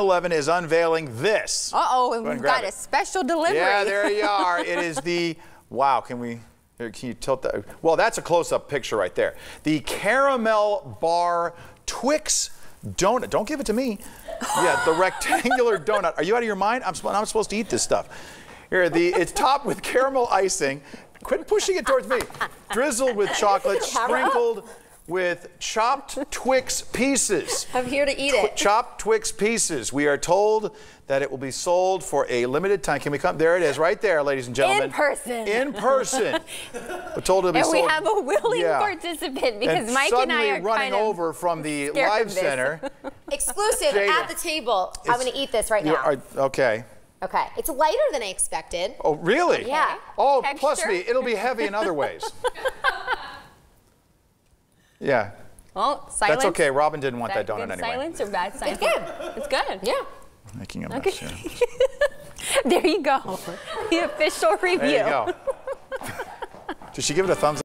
11 is unveiling this. Uh-oh, and we've grab got it. a special delivery. Yeah, there you are. It is the, wow, can we, here, can you tilt that? Well, that's a close-up picture right there. The caramel bar Twix donut. Don't give it to me. Yeah, the rectangular donut. Are you out of your mind? I'm, I'm supposed to eat this stuff. Here, the it's topped with caramel icing. Quit pushing it towards me. Drizzled with chocolate, sprinkled with chopped Twix pieces. I'm here to eat it. Chopped Twix pieces. We are told that it will be sold for a limited time. Can we come? There it is, right there, ladies and gentlemen. In person. In person. We're told it'll be And we have a willing Yeah. participant because and Mike and I are running kind of over from the live center. Exclusive Jada. at the table. I'm going to eat this right now. are- okay. Okay. It's lighter than I expected. Oh, really? Yeah. Oh, Texture? plus me, it'll be heavy in other ways. Yeah. Well, silence. That's okay. Robin didn't want Is that donut anyway. silence or bad silence? good. It's good. Yeah. Making a mess Okay. here. There you go. The official review. There you go. Did she give it a thumbs up?